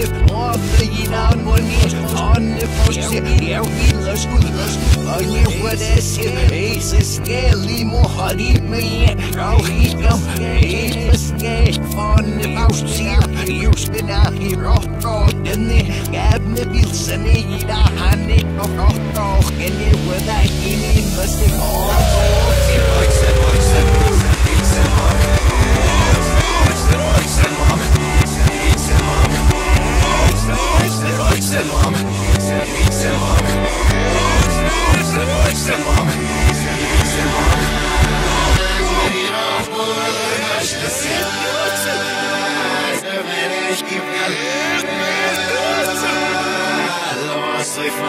liv oppe i harmoni Ånden forser, jeg vil og skulle Og jeg fordeser, jeg skal i muharime Tauhidom, hele skal Ånden i rått Og denne gavne vilsen i da han ikke rått Og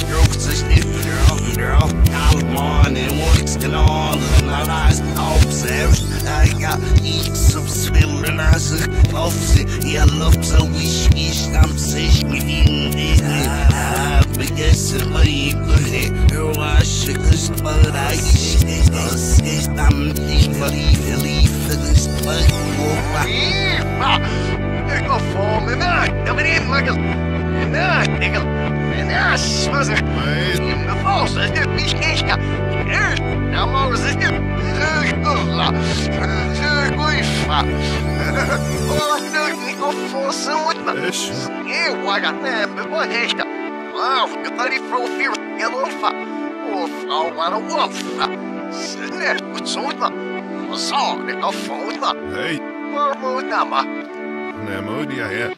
It's groups and shit, girl, girl. I'm on and works and all of my lies observed. I got eat some stimulants and puffs and yellow, so we speech, I'm sick with you. I've been guessing what you couldn't. Girl, I should, cause but I shit. I'm evilly, evilly, for this blood. Yeah, fuck. They're gonna fall in that. Nobody ain't like a. Nah, nigga. Hey. Varmuutama. Nämä on ja